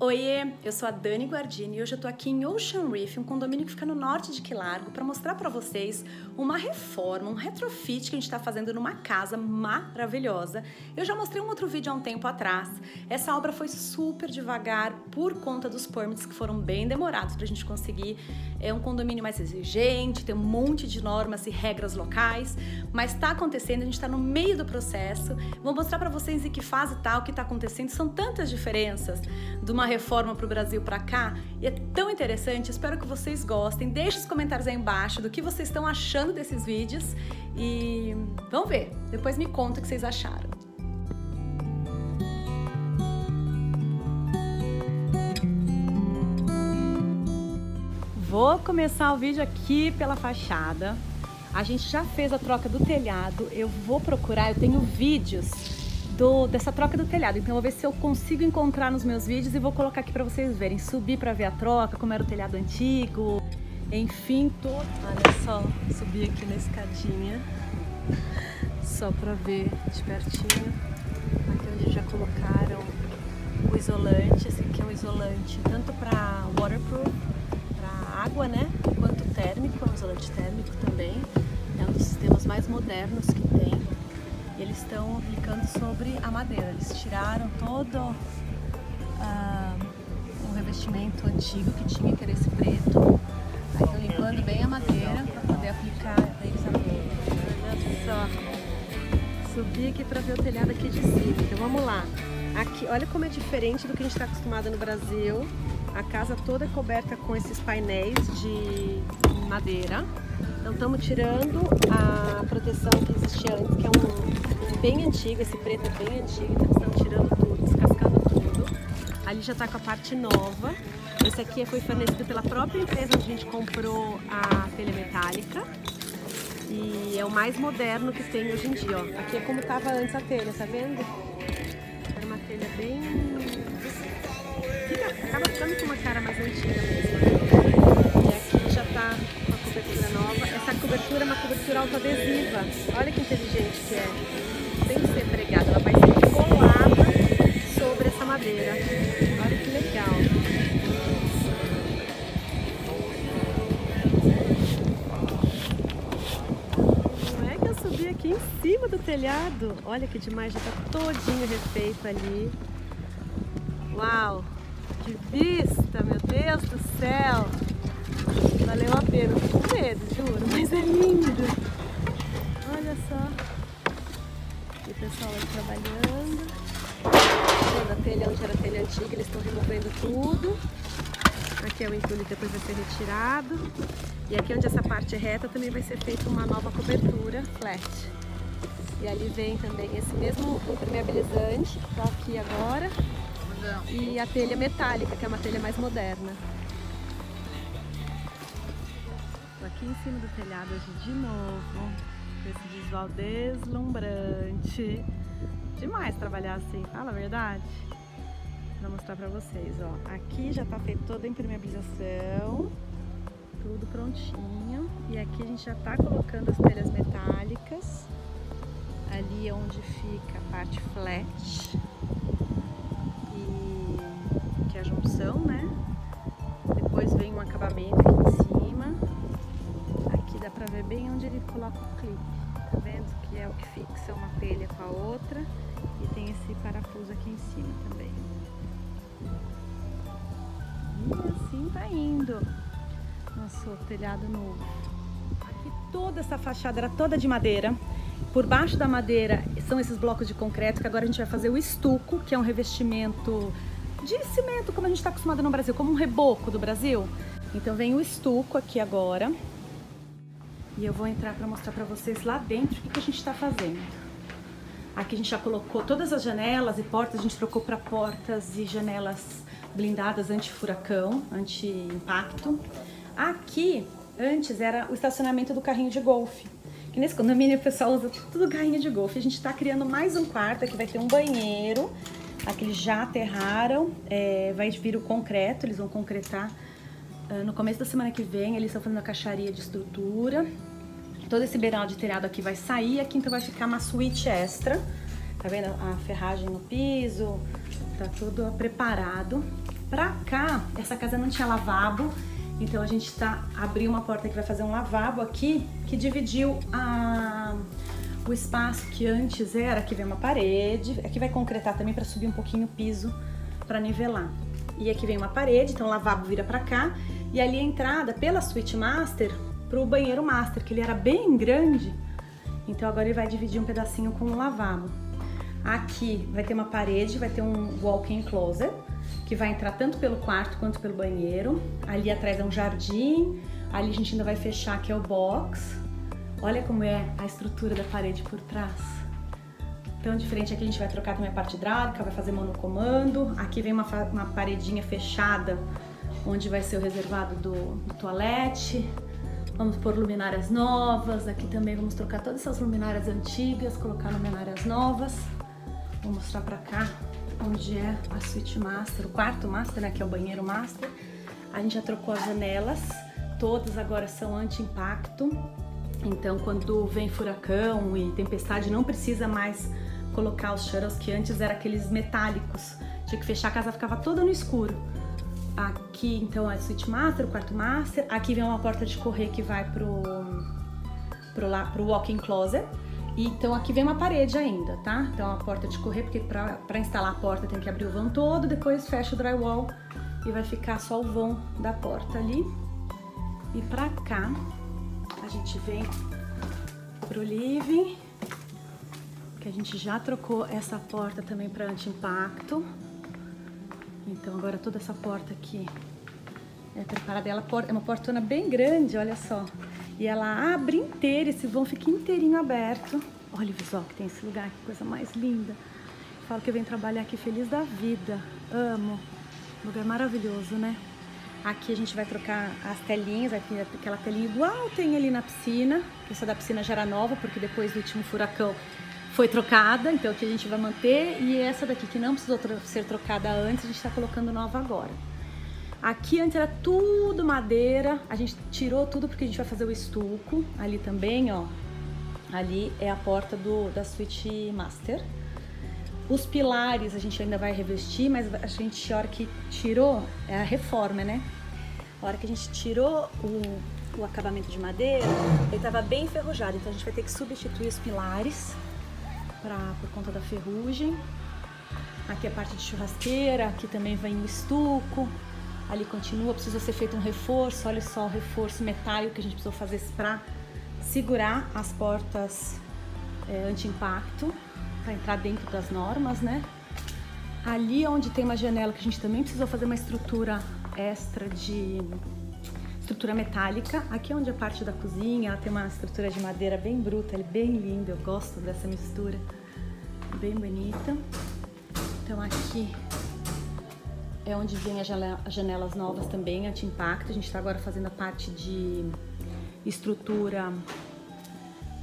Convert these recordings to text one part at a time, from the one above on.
Oiê, eu sou a Dani Guardini e hoje eu tô aqui em Ocean Reef, um condomínio que fica no norte de Quilargo, para mostrar para vocês uma reforma, um retrofit que a gente está fazendo numa casa maravilhosa. Eu já mostrei um outro vídeo há um tempo atrás. Essa obra foi super devagar por conta dos permits que foram bem demorados para a gente conseguir. É um condomínio mais exigente, tem um monte de normas e regras locais, mas está acontecendo, a gente está no meio do processo. Vou mostrar para vocês em que fase está, o que está acontecendo. São tantas diferenças de uma reforma para o Brasil para cá e é tão interessante. Espero que vocês gostem. Deixe os comentários aí embaixo do que vocês estão achando desses vídeos e vamos ver. Depois me conta o que vocês acharam. Vou começar o vídeo aqui pela fachada. A gente já fez a troca do telhado. Eu vou procurar, eu tenho vídeos do, dessa troca do telhado. Então eu vou ver se eu consigo encontrar nos meus vídeos e vou colocar aqui para vocês verem. Subir para ver a troca, como era o telhado antigo, enfim, todo. Olha só, subir aqui na escadinha, só para ver de pertinho. Aqui onde já colocaram o isolante, esse aqui é um isolante tanto para waterproof, para água, né, quanto térmico, é um isolante térmico também. É um dos sistemas mais modernos que tem eles estão aplicando sobre a madeira. Eles tiraram todo uh, o revestimento antigo que tinha, que era esse preto. Aí estão limpando bem a madeira para poder aplicar eles a Olha só. Subi aqui para ver o telhado aqui de cima. Então vamos lá. Aqui, olha como é diferente do que a gente está acostumado no Brasil. A casa toda é coberta com esses painéis de madeira. Então estamos tirando a proteção que existia antes, que é um bem antigo, esse preto é bem antigo, então estamos tirando tudo, descascando tudo. Ali já está com a parte nova. Esse aqui foi fornecido pela própria empresa onde a gente comprou a telha metálica. E é o mais moderno que tem hoje em dia, ó. Aqui é como estava antes a telha, tá vendo? Era uma telha bem... Fica, acaba ficando com uma cara mais antiga mesmo. Cobertura é uma cobertura autoadesiva. Olha que inteligente que é. Sem ser pregada, ela vai ser colada sobre essa madeira. Olha que legal. Não é que eu subi aqui em cima do telhado. Olha que demais, já está todinho refeito ali. Uau! Que vista, meu Deus do céu! Valeu a pena. Tô com medo, juro, mas é lindo. Olha só. E o pessoal aí trabalhando. Toda a telha onde era a telha antiga, eles estão removendo tudo. Aqui é o entulho que depois vai ser retirado. E aqui onde essa parte é reta também vai ser feita uma nova cobertura flat. E ali vem também esse mesmo impermeabilizante que está aqui agora. E a telha metálica, que é uma telha mais moderna. Aqui em cima do telhado hoje de novo, com esse visual deslumbrante. Demais trabalhar assim, fala a verdade? Vou mostrar pra vocês, ó. Aqui já tá feita toda a impermeabilização, tudo prontinho. E aqui a gente já tá colocando as telhas metálicas. Ali é onde fica a parte flat, bem onde ele coloca o clipe. Tá vendo? Que é o que fixa uma telha com a outra. E tem esse parafuso aqui em cima também. E assim tá indo nosso telhado novo. Aqui toda essa fachada era toda de madeira. Por baixo da madeira são esses blocos de concreto que agora a gente vai fazer o estuco, que é um revestimento de cimento, como a gente está acostumado no Brasil, como um reboco do Brasil. Então vem o estuco aqui agora, e eu vou entrar para mostrar para vocês lá dentro o que, que a gente está fazendo. Aqui a gente já colocou todas as janelas e portas, a gente trocou para portas e janelas blindadas anti-furacão, anti-impacto. Aqui, antes, era o estacionamento do carrinho de golfe. Que nesse condomínio o pessoal usa tudo carrinho de golfe. A gente está criando mais um quarto, aqui vai ter um banheiro. Aqui eles já aterraram, é, vai vir o concreto, eles vão concretar no começo da semana que vem. Eles estão fazendo a caixaria de estrutura todo esse beiral de telhado aqui vai sair, aqui então vai ficar uma suíte extra. Tá vendo a ferragem no piso? Tá tudo preparado. Pra cá, essa casa não tinha lavabo, então a gente tá abriu uma porta que vai fazer um lavabo aqui, que dividiu a o espaço que antes era, aqui vem uma parede, aqui vai concretar também para subir um pouquinho o piso para nivelar. E aqui vem uma parede, então o lavabo vira para cá, e ali a entrada pela suíte master para o banheiro master, que ele era bem grande, então agora ele vai dividir um pedacinho com o lavabo. Aqui vai ter uma parede, vai ter um walk-in closet, que vai entrar tanto pelo quarto quanto pelo banheiro. Ali atrás é um jardim, ali a gente ainda vai fechar que é o box. Olha como é a estrutura da parede por trás. Tão diferente aqui a gente vai trocar também a parte hidráulica, vai fazer monocomando. Aqui vem uma, uma paredinha fechada, onde vai ser o reservado do, do toalete. Vamos pôr luminárias novas. Aqui também vamos trocar todas essas luminárias antigas, colocar luminárias novas. Vou mostrar pra cá onde é a suíte master, o quarto master, né, que é o banheiro master. A gente já trocou as janelas, todas agora são anti-impacto. Então, quando vem furacão e tempestade, não precisa mais colocar os shutters que antes eram aqueles metálicos. Tinha que fechar, a casa ficava toda no escuro. Aqui, então, é suíte master, o quarto master. Aqui vem uma porta de correr que vai pro, pro, pro walk-in closet. E, então aqui vem uma parede ainda, tá? Então a porta de correr, porque para instalar a porta tem que abrir o vão todo, depois fecha o drywall e vai ficar só o vão da porta ali. E pra cá a gente vem pro living, que a gente já trocou essa porta também para anti-impacto. Então agora toda essa porta aqui é preparada. Ela é uma portona bem grande, olha só. E ela abre inteira, esse vão fica inteirinho aberto. Olha o visual que tem esse lugar, que coisa mais linda. Falo que eu venho trabalhar aqui feliz da vida. Amo. Lugar maravilhoso, né? Aqui a gente vai trocar as telinhas, aquela telinha igual tem ali na piscina. Essa da piscina já era nova, porque depois do último furacão foi trocada, então aqui a gente vai manter. E essa daqui que não precisou ser trocada antes, a gente está colocando nova agora. Aqui antes era tudo madeira, a gente tirou tudo porque a gente vai fazer o estuco. Ali também, ó, ali é a porta do, da suíte master. Os pilares a gente ainda vai revestir, mas a gente, a hora que tirou, é a reforma, né? A hora que a gente tirou o, o acabamento de madeira, ele estava bem enferrujado, então a gente vai ter que substituir os pilares pra, por conta da ferrugem. Aqui é a parte de churrasqueira, aqui também vem o estuco, ali continua, precisa ser feito um reforço, olha só o reforço metálico que a gente precisou fazer para segurar as portas é, anti-impacto, para entrar dentro das normas, né? Ali onde tem uma janela que a gente também precisou fazer uma estrutura extra de estrutura metálica. Aqui é onde é a parte da cozinha, ela tem uma estrutura de madeira bem bruta, bem linda, eu gosto dessa mistura, bem bonita. Então aqui é onde vem as janelas novas também, anti-impacto. A gente está agora fazendo a parte de estrutura,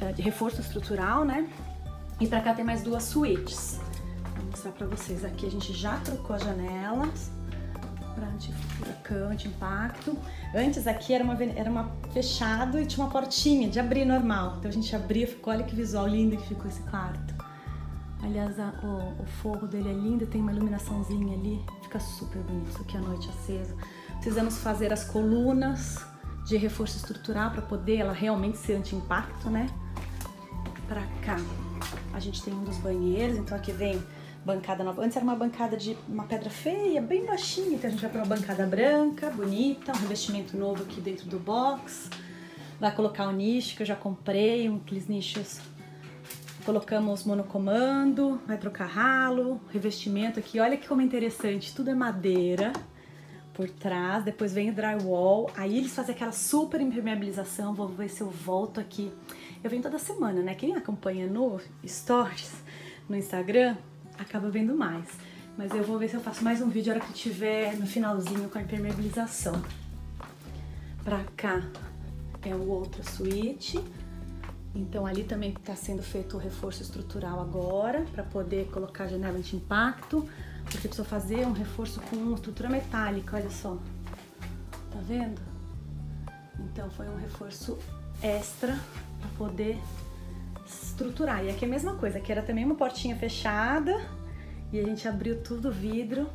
é, de reforço estrutural, né? E pra cá tem mais duas suítes. Vou mostrar pra vocês. Aqui a gente já trocou as janelas para anti-furacão, anti-impacto. Antes aqui era uma, era uma fechado e tinha uma portinha de abrir normal. Então a gente abria, ficou, olha que visual lindo que ficou esse quarto. Aliás, a, o, o, forro dele é lindo, tem uma iluminaçãozinha ali, fica super bonito aqui à noite acesa. Precisamos fazer as colunas de reforço estrutural para poder ela realmente ser anti-impacto, né? Para cá, a gente tem um dos banheiros, então aqui vem bancada nova. Antes era uma bancada de uma pedra feia, bem baixinha, então a gente vai para uma bancada branca, bonita, um revestimento novo aqui dentro do box. Vai colocar o nicho que eu já comprei, aqueles nichos Colocamos monocomando, vai trocar ralo, revestimento aqui. Olha que como é interessante, tudo é madeira por trás, depois vem o drywall. Aí eles fazem aquela super impermeabilização. Vou ver se eu volto aqui. Eu venho toda semana, né? Quem acompanha no Stories, no Instagram, acaba vendo mais. Mas eu vou ver se eu faço mais um vídeo na hora que tiver no finalzinho com a impermeabilização. Pra cá é o outra suíte. Então ali também está sendo feito o reforço estrutural agora, para poder colocar a janela anti-impacto, porque precisa fazer um reforço com estrutura metálica, olha só. Tá vendo? Então foi um reforço extra para poder estruturar. E aqui é a mesma coisa, aqui era também uma portinha fechada e a gente abriu tudo vidro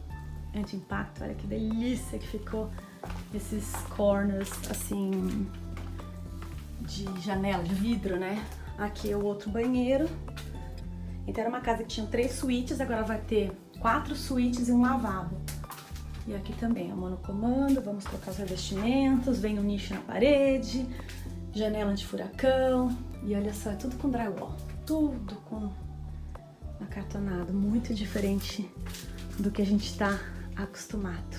anti-impacto. Olha que delícia que ficou esses corners assim de janela, de vidro, né? Aqui é o outro banheiro. Então era uma casa que tinha três suítes, agora vai ter quatro suítes e um lavabo. E aqui também é monocomando, vamos trocar os revestimentos, vem um nicho na parede, janela anti-furacão. E olha só, é tudo com drywall, tudo com acartonado, muito diferente do que a gente está acostumado.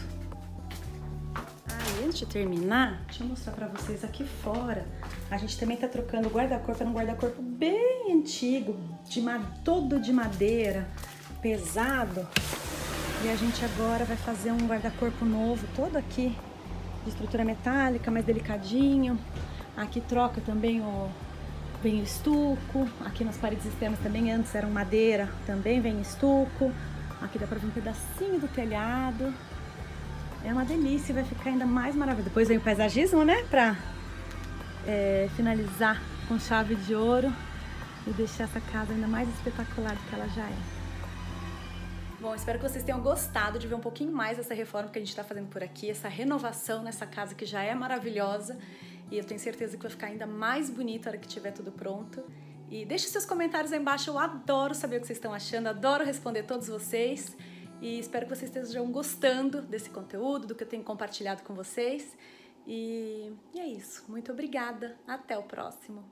Ah, e antes de terminar, deixa eu mostrar pra vocês aqui fora. A gente também tá trocando o guarda-corpo, era um guarda-corpo bem antigo, de todo de madeira, pesado. E a gente agora vai fazer um guarda-corpo novo, todo aqui de estrutura metálica, mais delicadinho. Aqui troca também o vem o estuco. Aqui nas paredes externas também antes eram madeira, também vem estuco. Aqui dá pra ver um pedacinho do telhado. É uma delícia, vai ficar ainda mais maravilhoso. Depois vem o paisagismo, né? Pra é, finalizar com chave de ouro e deixar essa casa ainda mais espetacular do que ela já é. Bom, espero que vocês tenham gostado de ver um pouquinho mais dessa reforma que a gente está fazendo por aqui, essa renovação nessa casa que já é maravilhosa e eu tenho certeza que vai ficar ainda mais bonita na hora que tiver tudo pronto. E deixe seus comentários aí embaixo, eu adoro saber o que vocês estão achando, adoro responder todos vocês. E espero que vocês estejam gostando desse conteúdo, do que eu tenho compartilhado com vocês. E, e é isso. Muito obrigada. Até o próximo.